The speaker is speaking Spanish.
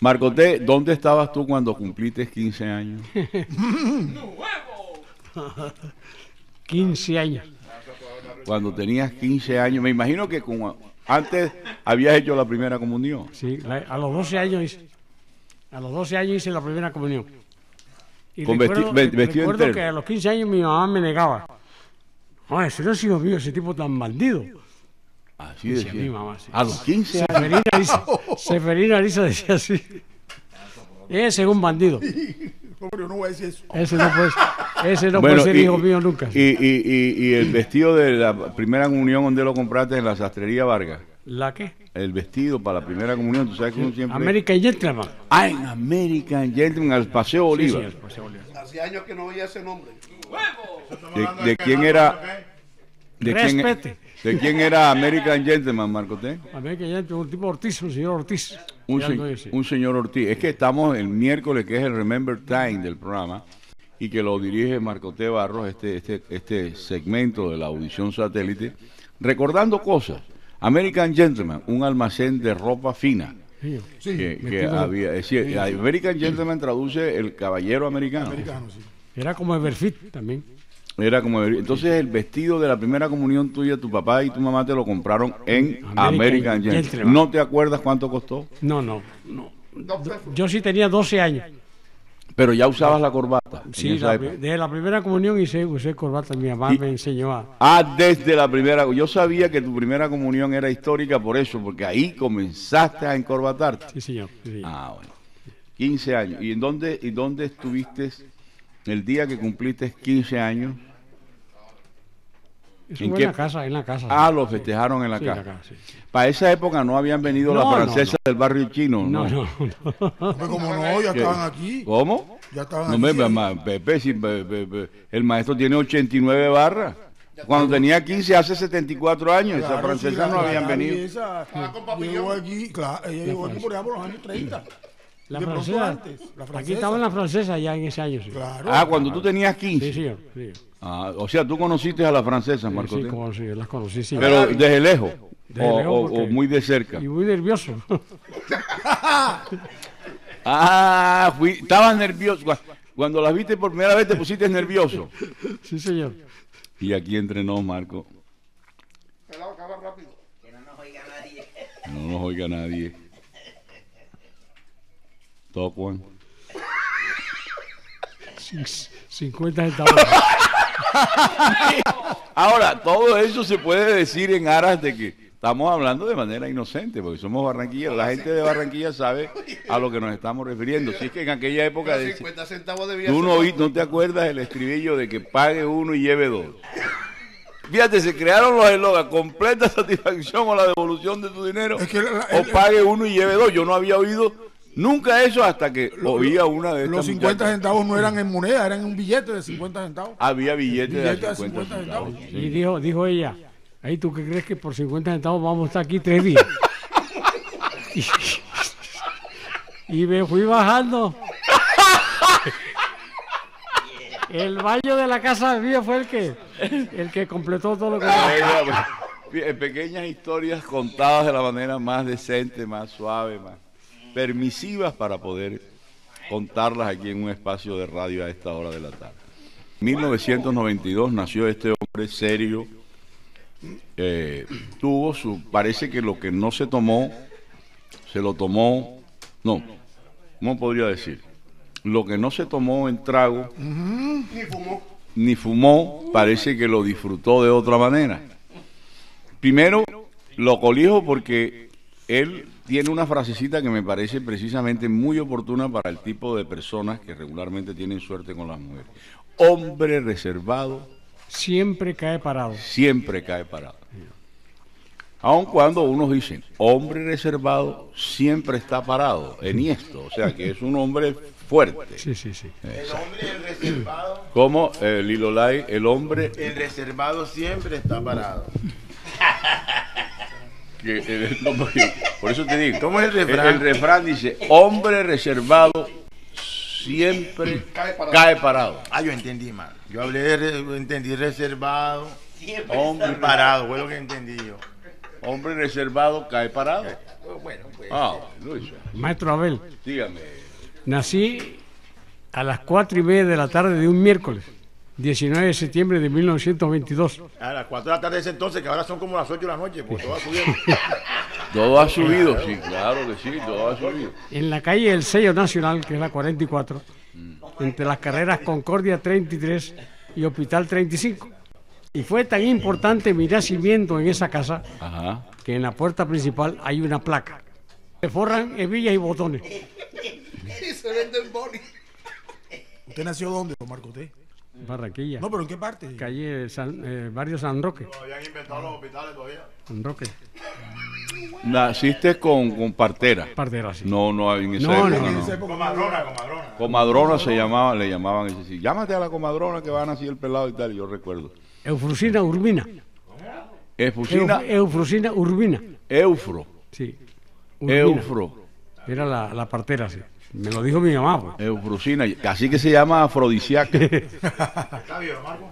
Marcoté, ¿dónde estabas tú cuando cumpliste 15 años? 15 años. Cuando tenías 15 años, me imagino que como antes habías hecho la primera comunión. Sí, a los 12 años hice. A los 12 años hice la primera comunión. Y Con vesti- ve- vestido recuerdo entero. que a los 15 años mi mamá me negaba. No, ese no es hijo mío, ese tipo tan bandido. Así Decía decía. mi mamá, sí. A los 15 años. Arisa decía así. Ese es un bandido. No, pero yo no voy a decir eso. Ese no puede, ese no Bueno, puede ser y- hijo mío nunca. Y, y- y- y el vestido de la primera comunión, ¿dónde lo compraste? En la sastrería Vargas. ¿La qué? El vestido para la primera comunión, tú sabes que uno siempre... American Gentleman. Ah, en American Gentleman, al Paseo Sí, Oliva. señor, José Bolívar. Hace años que no oía ese nombre. ¿De, de quién era? ¿De quién, Respete. ¿De quién era American Gentleman, Marcoté? American Gentleman, un tipo Ortiz, un señor Ortiz. Un, se- señor Ortiz. Es que estamos el miércoles, que es el Remember Time del programa, y que lo dirige Marcoté Barros, este, este, este segmento de la audición satélite, recordando cosas. American Gentleman, un almacén de ropa fina. Sí, Sí, que, había, es decir, American Gentleman traduce el caballero americano. americano, sí. Era como Everfit también. Era como entonces el vestido de la primera comunión tuya, tu papá y tu mamá te lo compraron en American American Gentleman. Gentleman. ¿No te acuerdas cuánto costó? No, no, no. Yo sí tenía 12 años. Pero ya usabas la corbata. Sí, la, desde la primera comunión hice, usé corbata. Mi mamá Y- me enseñó a. Ah, desde la primera. Yo sabía que tu primera comunión era histórica por eso, porque ahí comenzaste a encorbatarte. Sí, señor. sí, señor. Ah, bueno. 15 años. ¿Y en dónde, y dónde estuviste el día que cumpliste 15 años? Eso ¿en fue qué- en la casa, en la casa. Ah, sí. lo festejaron en la Sí, casa. casa, sí. Para esa época no habían venido No, las no, francesas del barrio chino. No, no, no. Como no, ya ¿Qué? estaban aquí. ¿Cómo? Ya estaban No aquí. me, mamá, Pepe, si, Pe- Pe- Pe- el maestro tiene 89 barras. Cuando tenía 15, hace 74 años, esas Claro, francesas sí, la- no habían venido. Esa, llegó aquí, claro, ella llegó aquí por allá por los años 30. La De francesa. antes, la Aquí francesa. estaban las francesas ya en ese año. Sí, Claro. Ah, cuando tú tenías sí 15. señor. Sí, Ah, o sea, tú conociste a las francesas, Marco. sí, como sí, las conocí. Sí. Pero desde lejos. Desde o, lejos o- muy de cerca. Y muy nervioso. Ah, fui, estabas nervioso. Cu- Cuando las viste por primera vez te pusiste nervioso. sí, señor. Y aquí entrenó Marco. Pelado, acaba rápido. No nos oiga nadie. Tocuan. Cin- 50 centavos. Ahora, todo eso se puede decir en aras de que estamos hablando de manera inocente, porque somos Barranquilla. La gente de Barranquilla sabe a lo que nos estamos refiriendo. Si es que en aquella época de, 50 centavos de tú no, oí- no te acuerdas el estribillo de que pague uno y lleve dos. Fíjate, se crearon los eslogans, completa satisfacción o la devolución de tu dinero, Es que la- o pague uno y lleve dos. Yo no había oído nunca eso hasta que oía una de estas Los 50 muchachas. centavos no eran en moneda, eran en un billete de 50 centavos. Había billetes de Billete de 50 50 centavos. centavos. Y dijo, dijo ella, ahí tú qué crees que por 50 centavos vamos a estar aquí tres días. y, y me fui bajando. El baño de la casa mía fue el que el que completó todo lo que Eh, Pequeñas historias contadas de la manera más decente, más suave, más permisivas para poder contarlas aquí en un espacio de radio a esta hora de la tarde. En 1992 nació este hombre serio. eh, tuvo su, parece que lo que no se tomó, se lo tomó, no, ¿cómo podría decir? Lo que no se tomó en trago, Ni fumó. ni fumó, parece que lo disfrutó de otra manera. Primero, lo colijo porque él tiene una frasecita que me parece precisamente muy oportuna para el tipo de personas que regularmente tienen suerte con las mujeres. Hombre reservado siempre cae parado. siempre cae parado. Aun cuando unos dicen, hombre reservado siempre está parado, enhiesto, o sea que es un hombre fuerte. Sí, sí, sí. El hombre el reservado, Como eh, Lilo Lai, el hombre el reservado siempre está parado. que, eh, no, por eso te digo, ¿Cómo es el refrán? El, refrán dice, hombre reservado siempre cae parado. Ah, yo entendí mal. Yo hablé, de re- entendí reservado, Hombre, parado, fue lo que entendí yo. Hombre reservado cae parado. Bueno, pues. Ah, Luis, Maestro Abel, dígame. nací a las cuatro y media de la tarde de un miércoles, 19 de septiembre de 1922. A las 4 de la tarde de ese entonces, que ahora son como las 8 de la noche, pues todo va subiendo. Todo ha subido, sí, claro que sí, todo ha subido. En la calle del Sello Nacional, que es la 44, entre las carreras Concordia 33 y Hospital 35. Y fue tan importante mi nacimiento en esa casa Ajá. que en la puerta principal hay una placa. Se forran hebillas y botones. ¿Usted nació dónde, don Marco? ¿Usted? Barranquilla. No, pero ¿en qué parte? Calle San, eh, Barrio San Roque. No habían inventado los hospitales todavía. San Roque. Naciste con, con partera. Partera, sí. No, no, en esa No, época no, no. Comadrona, comadrona. Comadrona se llamaba, le llamaban ese sí. Llámate a la comadrona que van así el pelado y tal, yo recuerdo. Eufrosina urbina. Efusina, Euf- Eufrosina urbina. Eufro, Sí. Urbina. Eufro, Era la, la partera, sí. Me lo dijo mi mamá, pues. Eufrosina, así que se llama afrodisíaca. ¿Está bien, Marco?